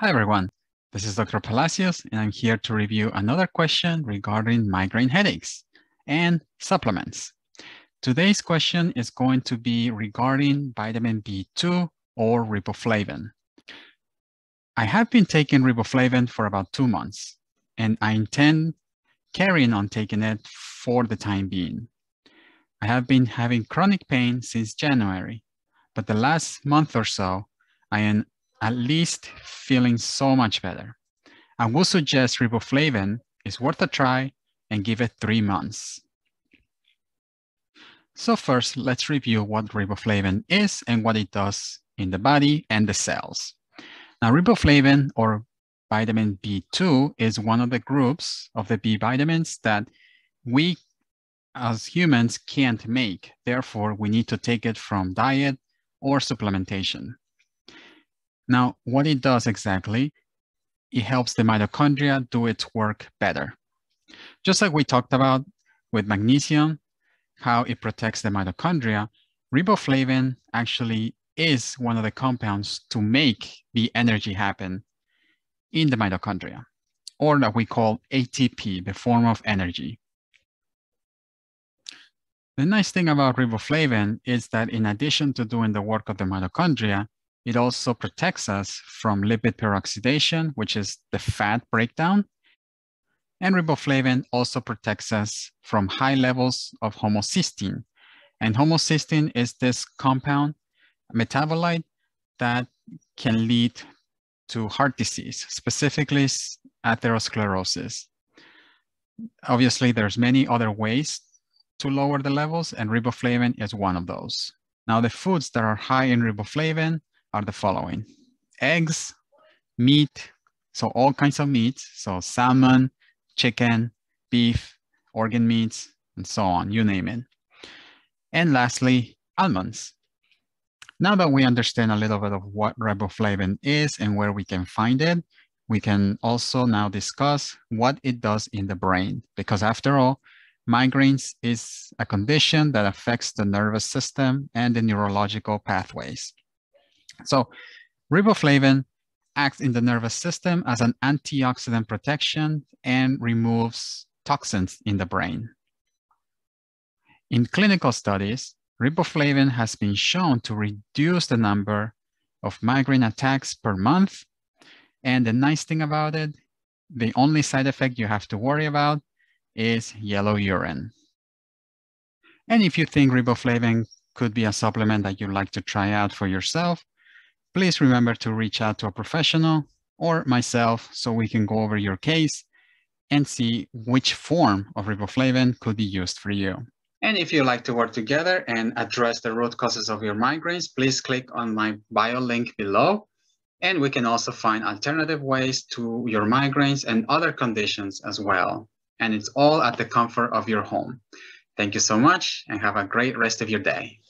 Hi, everyone. This is Dr. Palacios, and I'm here to review another question regarding migraine headaches and supplements. Today's question is going to be regarding vitamin B2 or riboflavin. I have been taking riboflavin for about two months, and I intend carrying on taking it for the time being. I have been having chronic pain since January, but the last month or so, I am at least feeling so much better. I would suggest riboflavin is worth a try and give it three months. So first, let's review what riboflavin is and what it does in the body and the cells. Now, riboflavin or vitamin B2 is one of the groups of the B vitamins that we as humans can't make. Therefore, we need to take it from diet or supplementation. Now, what it does exactly, it helps the mitochondria do its work better. Just like we talked about with magnesium, how it protects the mitochondria, riboflavin actually is one of the compounds to make the energy happen in the mitochondria, or that we call ATP, the form of energy. The nice thing about riboflavin is that in addition to doing the work of the mitochondria, it also protects us from lipid peroxidation, which is the fat breakdown, and riboflavin also protects us from high levels of homocysteine. And homocysteine is this compound metabolite that can lead to heart disease, specifically atherosclerosis. Obviously, there's many other ways to lower the levels, and riboflavin is one of those. Now, the foods that are high in riboflavin are the following. Eggs, meat, so all kinds of meats, so salmon, chicken, beef, organ meats, and so on, you name it. And lastly, almonds. Now that we understand a little bit of what riboflavin is and where we can find it, we can also now discuss what it does in the brain. Because after all, migraines is a condition that affects the nervous system and the neurological pathways. So riboflavin acts in the nervous system as an antioxidant protection and removes toxins in the brain. In clinical studies, riboflavin has been shown to reduce the number of migraine attacks per month. And the nice thing about it, the only side effect you have to worry about is yellow urine. And if you think riboflavin could be a supplement that you'd like to try out for yourself, please remember to reach out to a professional or myself so we can go over your case and see which form of riboflavin could be used for you. And if you like to work together and address the root causes of your migraines, please click on my bio link below. And we can also find alternative ways to your migraines and other conditions as well. And it's all at the comfort of your home. Thank you so much and have a great rest of your day.